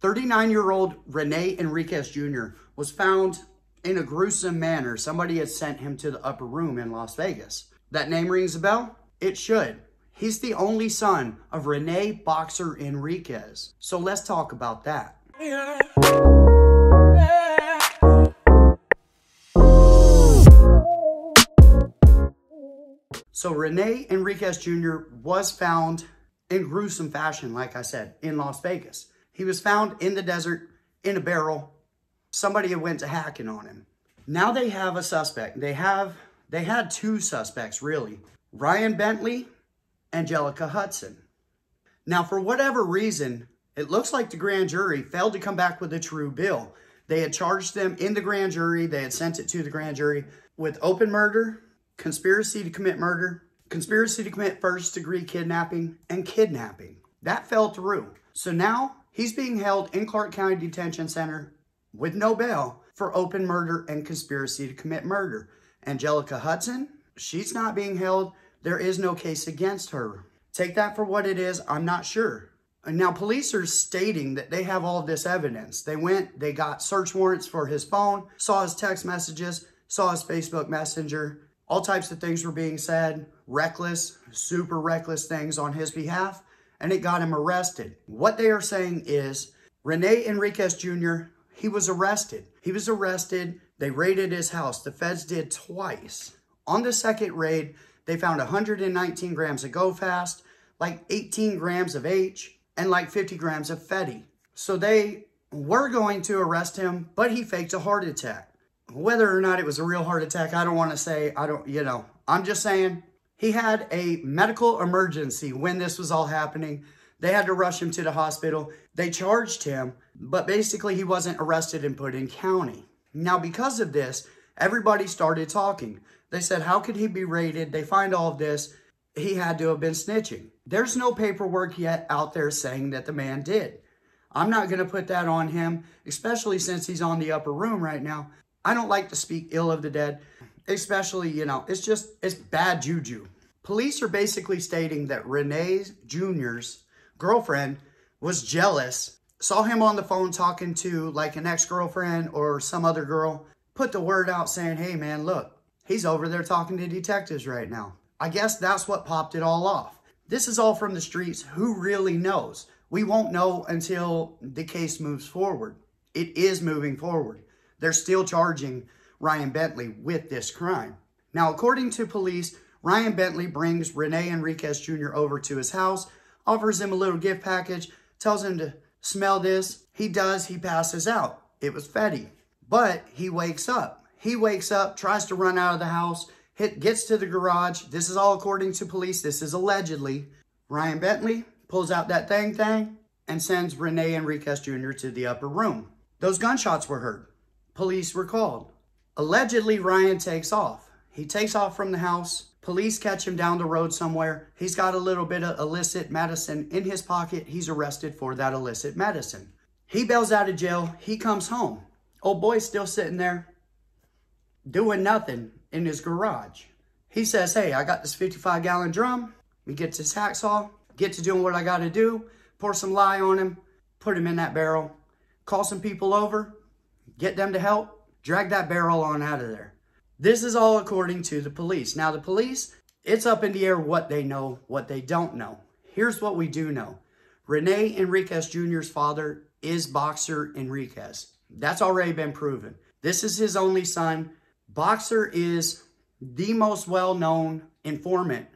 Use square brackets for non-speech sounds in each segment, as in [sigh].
39-year-old Rene Enriquez Jr. was found in a gruesome manner. Somebody had sent him to the upper room in Las Vegas. That name rings a bell? It should. He's the only son of Rene Boxer Enriquez. So let's talk about that. So Rene Enriquez Jr. was found in gruesome fashion, like I said, in Las Vegas. He was found in the desert in a barrel. Somebody had went to hacking on him. Now they have a suspect. They have they had two suspects really. Ryan Bentley, Angelica Hudson. Now for whatever reason, it looks like the grand jury failed to come back with a true bill. They had charged them in the grand jury. They had sent it to the grand jury with open murder, conspiracy to commit murder, conspiracy to commit first degree kidnapping, and kidnapping. That fell through. So now he's being held in Clark County Detention Center with no bail for open murder and conspiracy to commit murder. Angelica Hudson, she's not being held. There is no case against her. Take that for what it is. I'm not sure. And now police are stating that they have all this evidence. They went, they got search warrants for his phone, saw his text messages, saw his Facebook messenger. All types of things were being said, reckless, super reckless things on his behalf, and it got him arrested. What they are saying is Rene Enriquez Jr., he was arrested. He was arrested. They raided his house. The feds did twice. On the second raid, they found 119 grams of Go Fast, like 18 grams of H, and like 50 grams of Fetty. So they were going to arrest him, but he faked a heart attack. Whether or not it was a real heart attack, I don't want to say, I don't, you know, I'm just saying he had a medical emergency when this was all happening. They had to rush him to the hospital. They charged him, but basically he wasn't arrested and put in county. Now, because of this, everybody started talking. They said, how could he be raided? They find all of this. He had to have been snitching. There's no paperwork yet out there saying that the man did. I'm not going to put that on him, especially since he's on the upper room right now. I don't like to speak ill of the dead, especially, you know, it's just, it's bad juju. Police are basically stating that Rene Jr.'s girlfriend was jealous, saw him on the phone talking to like an ex-girlfriend or some other girl, put the word out saying, hey man, look, he's over there talking to detectives right now. I guess that's what popped it all off. This is all from the streets. Who really knows? We won't know until the case moves forward. It is moving forward. They're still charging Ryan Bentley with this crime. Now, according to police, Ryan Bentley brings Rene Enriquez Jr. over to his house, offers him a little gift package, tells him to smell this. He does, he passes out. It was Fetty. But he wakes up. He wakes up, tries to run out of the house, hit, gets to the garage. This is all according to police. This is allegedly. Ryan Bentley pulls out that thing thing and sends Rene Enriquez Jr. to the upper room. Those gunshots were heard. Police were called. Allegedly, Ryan takes off. He takes off from the house. Police catch him down the road somewhere. He's got a little bit of illicit medicine in his pocket. He's arrested for that illicit medicine. He bails out of jail. He comes home. Old boy's still sitting there doing nothing in his garage. He says, hey, I got this 55 gallon drum. He gets his hacksaw, get to doing what I got to do, pour some lye on him, put him in that barrel, call some people over, get them to help, drag that barrel on out of there. This is all according to the police. Now, the police, it's up in the air what they know, what they don't know. Here's what we do know. Rene Enriquez Jr.'s father is Boxer Enriquez. That's already been proven. This is his only son. Boxer is the most well-known informant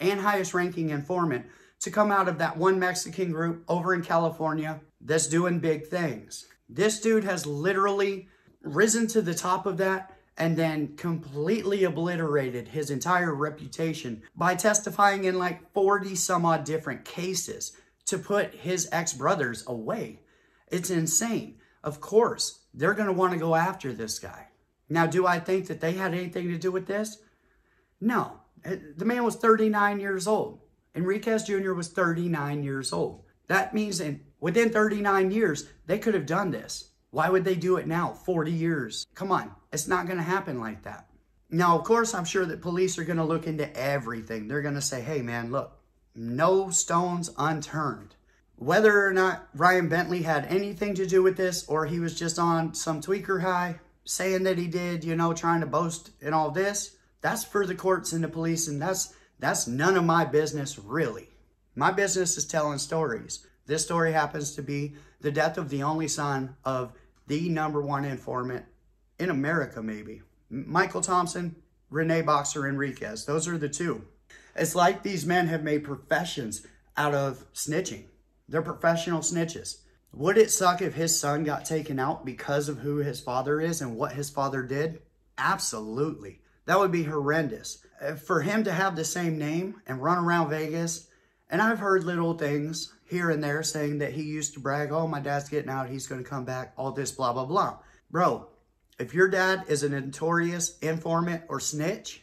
and highest ranking informant to come out of that one Mexican group over in California that's doing big things. This dude has literally risen to the top of that and then completely obliterated his entire reputation by testifying in like 40 some odd different cases to put his ex-brothers away. It's insane. Of course, they're going to want to go after this guy. Now, do I think that they had anything to do with this? No. Uh, the man was 39 years old. Enriquez Jr. was 39 years old. That means in, within 39 years, they could have done this. Why would they do it now, 40 years? Come on, it's not going to happen like that. Now, of course, I'm sure that police are going to look into everything. They're going to say, hey, man, look, no stones unturned. Whether or not Ryan Bentley had anything to do with this or he was just on some tweaker high saying that he did, you know, trying to boast and all this, that's for the courts and the police and that's that's none of my business really. My business is telling stories. This story happens to be the death of the only son of the number one informant in America maybe. Michael Thompson, Rene Boxer Enriquez. Those are the two. It's like these men have made professions out of snitching. They're professional snitches. Would it suck if his son got taken out because of who his father is and what his father did? Absolutely. That would be horrendous. For him to have the same name and run around Vegas, and I've heard little things here and there saying that he used to brag, oh, my dad's getting out, he's going to come back, all this, blah, blah, blah. Bro, if your dad is a notorious informant or snitch,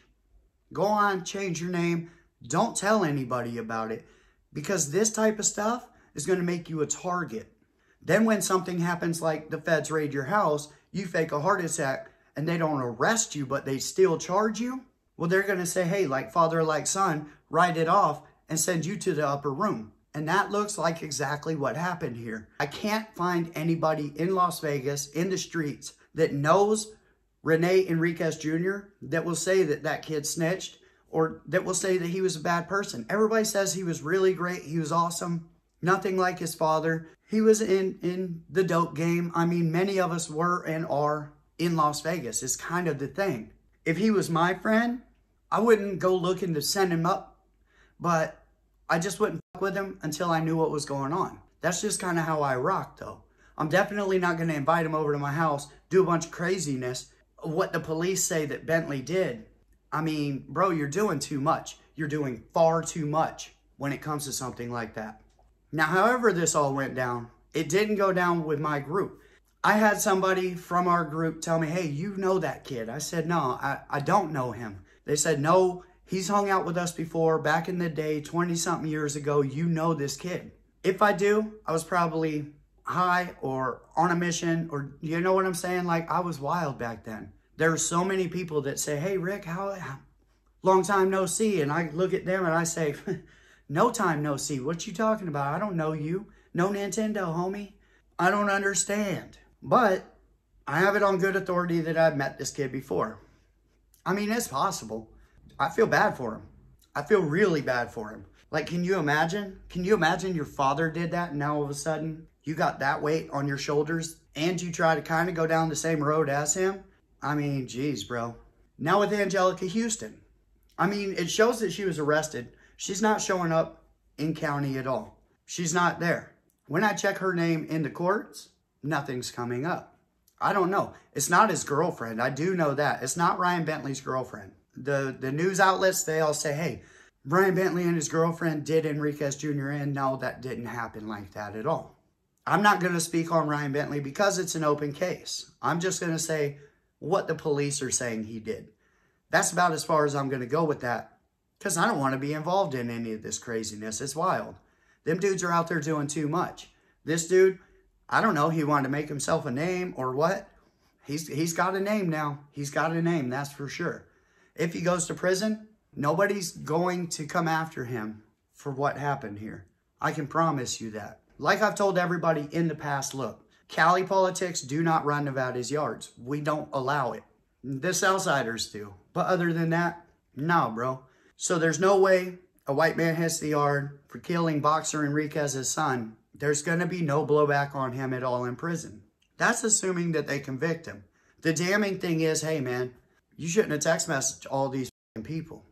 go on, change your name. Don't tell anybody about it because this type of stuff is going to make you a target. Then when something happens like the feds raid your house, you fake a heart attack and they don't arrest you, but they still charge you. Well, they're going to say, hey, like father, like son, write it off and send you to the upper room. And that looks like exactly what happened here. I can't find anybody in Las Vegas, in the streets, that knows Rene Enriquez Jr. that will say that that kid snitched or that will say that he was a bad person. Everybody says he was really great. He was awesome nothing like his father. He was in, in the dope game. I mean, many of us were and are in Las Vegas. Is kind of the thing. If he was my friend, I wouldn't go looking to send him up, but I just wouldn't fuck with him until I knew what was going on. That's just kind of how I rock, though. I'm definitely not going to invite him over to my house, do a bunch of craziness. What the police say that Bentley did, I mean, bro, you're doing too much. You're doing far too much when it comes to something like that. Now, however this all went down, it didn't go down with my group. I had somebody from our group tell me, hey, you know that kid. I said, no, I, I don't know him. They said, no, he's hung out with us before back in the day, 20 something years ago. You know this kid. If I do, I was probably high or on a mission or you know what I'm saying? Like I was wild back then. There are so many people that say, hey, Rick, how, long time no see? And I look at them and I say, [laughs] No time, no see. What you talking about? I don't know you. No Nintendo, homie. I don't understand. But I have it on good authority that I've met this kid before. I mean, it's possible. I feel bad for him. I feel really bad for him. Like, can you imagine? Can you imagine your father did that and now all of a sudden you got that weight on your shoulders and you try to kind of go down the same road as him? I mean, geez, bro. Now with Angelica Houston. I mean, it shows that she was arrested She's not showing up in county at all. She's not there. When I check her name in the courts, nothing's coming up. I don't know. It's not his girlfriend. I do know that. It's not Ryan Bentley's girlfriend. The the news outlets, they all say, hey, Brian Bentley and his girlfriend did Enriquez Jr. in. No, that didn't happen like that at all. I'm not going to speak on Ryan Bentley because it's an open case. I'm just going to say what the police are saying he did. That's about as far as I'm going to go with that because I don't want to be involved in any of this craziness. It's wild. Them dudes are out there doing too much. This dude, I don't know, he wanted to make himself a name or what. He's he's got a name now. He's got a name, that's for sure. If he goes to prison, nobody's going to come after him for what happened here. I can promise you that. Like I've told everybody in the past, look, Cali politics do not run Nevada's yards. We don't allow it. This outsiders do. But other than that, no, bro. So there's no way a white man hits the yard for killing Boxer Enriquez's son. There's going to be no blowback on him at all in prison. That's assuming that they convict him. The damning thing is, hey man, you shouldn't have text messaged all these people.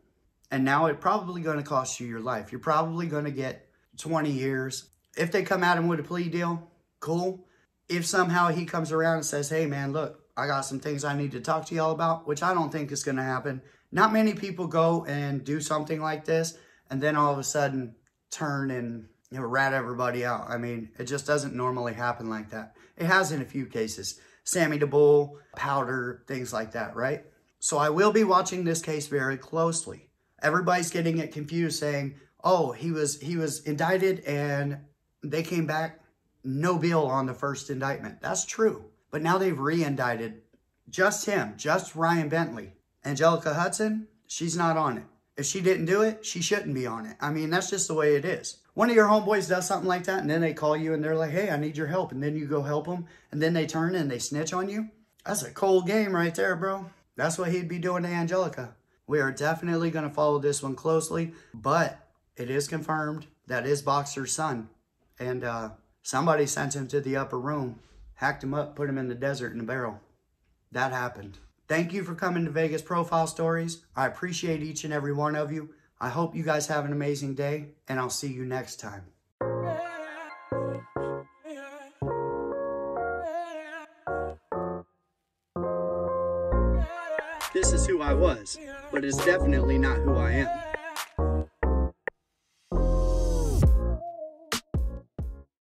And now it's probably going to cost you your life. You're probably going to get 20 years. If they come at him with a plea deal, cool. If somehow he comes around and says, hey man, look, I got some things I need to talk to y'all about, which I don't think is going to happen. Not many people go and do something like this and then all of a sudden turn and you know, rat everybody out. I mean, it just doesn't normally happen like that. It has in a few cases. Sammy the Bull, Powder, things like that, right? So I will be watching this case very closely. Everybody's getting it confused saying, oh, he was he was indicted and they came back no bill on the first indictment. That's true. But now they've re-indicted just him, just Ryan Bentley. Angelica Hudson, she's not on it. If she didn't do it, she shouldn't be on it. I mean, that's just the way it is. one of your homeboys does something like that and then they call you and they're like, hey, I need your help. And then you go help them and then they turn and they snitch on you. That's a cold game right there, bro. That's what he'd be doing to Angelica. We are definitely going to follow this one closely, but it is confirmed that is Boxer's son. And uh, somebody sent him to the upper room, hacked him up, put him in the desert in a barrel. That happened. Thank you for coming to Vegas Profile Stories. I appreciate each and every one of you. I hope you guys have an amazing day, and I'll see you next time. Was, but it's definitely not who I am.